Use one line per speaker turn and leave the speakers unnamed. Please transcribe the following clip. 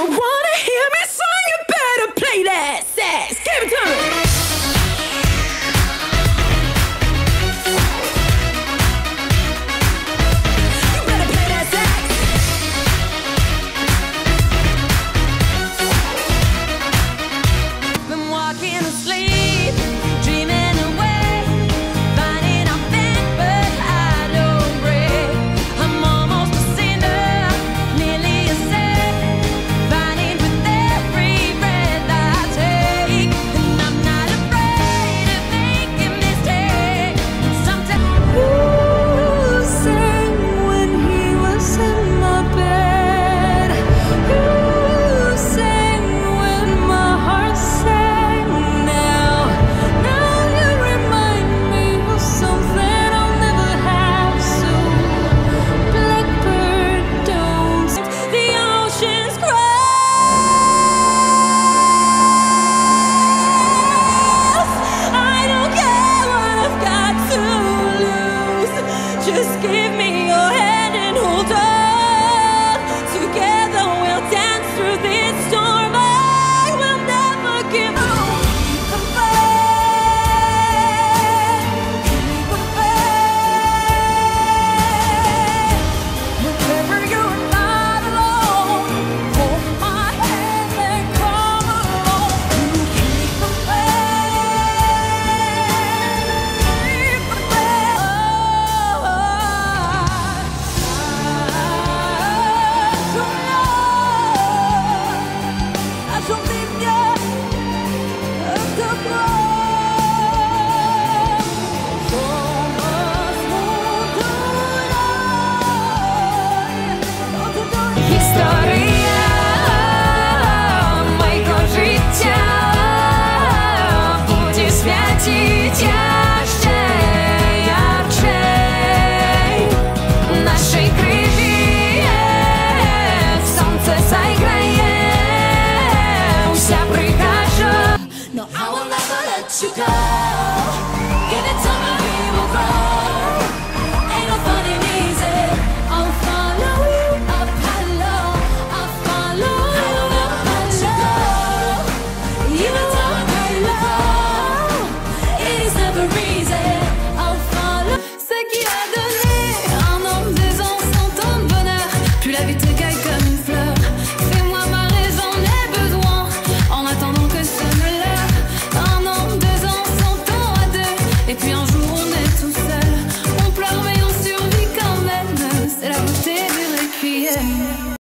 don't wanna Lord. you go.